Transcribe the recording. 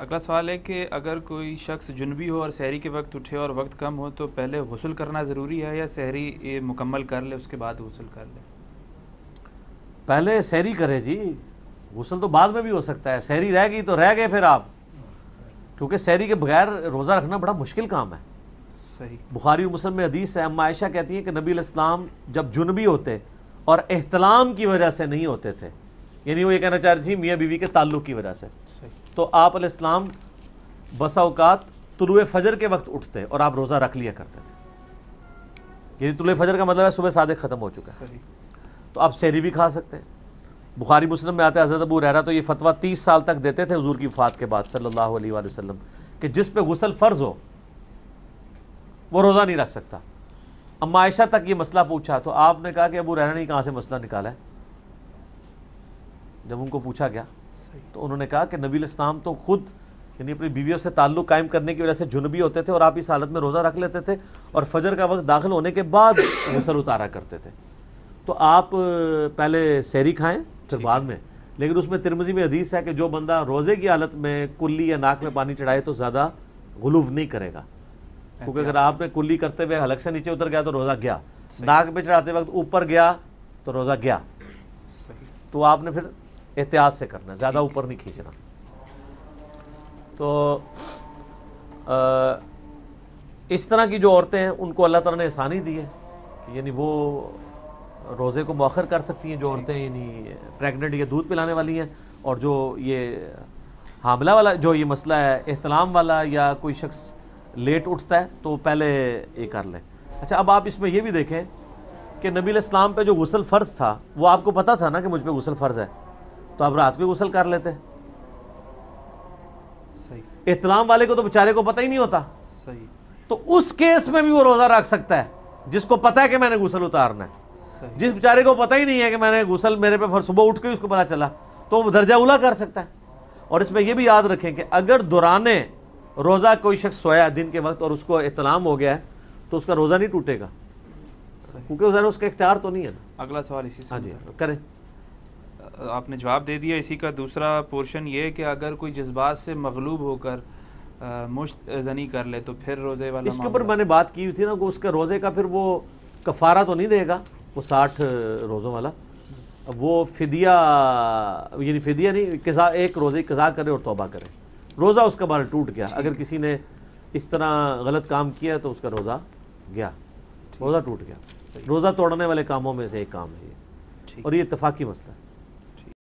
अगला सवाल है कि अगर कोई शख्स जुनबी हो और शहरी के वक्त उठे और वक्त कम हो तो पहले गसल करना ज़रूरी है या शहरी ये मुकम्मल कर ले उसके बाद गसल कर ले? पहले सहरी करे जी। गसल तो बाद में भी हो सकता है। सहरी रह गई तो रह गए फिर आप। क्योंकि सहरी के बगैर रोज़ा रखना बड़ा मुश्किल काम है। सही। बुखारी मुस्लिम में हदीस है अम्मा आयशा कहती है कि नबी इस्लाम जब जुनबी होते और एहतलाम की वजह से नहीं होते थे। यानी वो ये कहना चाह रही थी मियाँ बीवी के ताल्लुक की वजह से। सही। तो आप इस्लाम बसाओकात तुलु फजर के वक्त उठते और आप रोज़ा रख लिया करते थे। यदि तुलु फजर का मतलब है सुबह सादे ख़त्म हो चुका है। तो आप शहरी भी खा सकते हैं। बुखारी मुस्लिम में आते हैं हज़रत अबू रहरा तो ये फतवा तीस साल तक देते थे हजूर की फात के बाद सल्लल्लाहु अलैहि वसल्लम कि जिस पे गुसल फ़र्ज़ हो वो रोज़ा नहीं रख सकता। अम्मा आयशा तक ये मसला पूछा तो आपने कहा कि अबू रहरा ने कहाँ से मसला निकाला है? जब उनको पूछा गया तो उन्होंने कहा कि नबी इस्लाम तो खुद यानी अपनी बीवियों से ताल्लुक़ कायम करने की वजह से जुनबी होते थे और आप इस हालत में रोज़ा रख लेते थे और फजर का वक्त दाखिल होने के बाद गुसल उतारा करते थे। तो आप पहले सहरी खाएँ फिर बाद में। लेकिन उसमें तिरमजी में हदीस है कि जो बंदा रोज़े की हालत में कुल्ली या नाक में पानी चढ़ाए तो ज़्यादा गुलूफ नहीं करेगा। क्योंकि अगर आपने कुल्ली करते हुए हलक से नीचे उतर गया तो रोज़ा गया। नाक में चढ़ाते वक्त ऊपर गया तो रोज़ा गया। तो आपने फिर एहतियात से करना ज़्यादा ऊपर नहीं खींचना। तो अ, इस तरह की जो औरतें हैं उनको अल्लाह ताला ने आसानी दी है कि यानी वो रोज़े को मौखर कर सकती हैं जो औरतें यानी प्रेग्नेंट या दूध पिलाने वाली हैं और जो ये हामला वाला जो ये मसला है एहतलाम वाला या कोई शख्स लेट उठता है तो पहले ये कर ले। अच्छा अब आप इसमें यह भी देखें कि नबी इस्लाम पे जो गुसल फ़र्ज़ था वो आपको पता था ना कि मुझ पे गुसल फ़र्ज़ है? तो आप रात को गुसल कर लेते सही। इतलाम वाले को तो बेचारे को पता ही नहीं होता। सही। तो उस केस में भी वो रोज़ा रख सकता है जिसको पता है कि मैंने गुसल उतारना है। सही। जिस बेचारे को पता ही नहीं है कि मैंने गुसल मेरे पे सुबह उठ के उसको पता चला तो वो दर्जा उला कर सकता है। और इसमें यह भी याद रखें कि अगर दौराने रोज़ा कोई शख्स सोया दिन के वक्त और उसको इतलाम हो गया है तो उसका रोज़ा नहीं टूटेगा। क्योंकि उस उसका इख्तियार तो नहीं है ना। अगला सवाल इसी से हाँ जी करें। आपने जवाब दे दिया। इसी का दूसरा पोर्शन ये कि अगर कोई जज्बात से मगलूब होकर मुश्त जनी कर ले तो फिर रोज़े वाला इसके ऊपर मैंने बात की हुई थी ना कि उसके रोज़े का फिर वो कफ़ारा तो नहीं देगा वो साठ रोज़ों वाला। अब वो फिदिया यानी फिदिया नहीं कज़ा एक रोज़े कज़ा करे और तौबा करे। रोज़ा उसका बार टूट गया। अगर किसी ने इस तरह गलत काम किया तो उसका रोज़ा गया। रोज़ा टूट गया। रोज़ा तोड़ने वाले कामों में से एक काम है ये। और ये इतफाक़ी मसला है।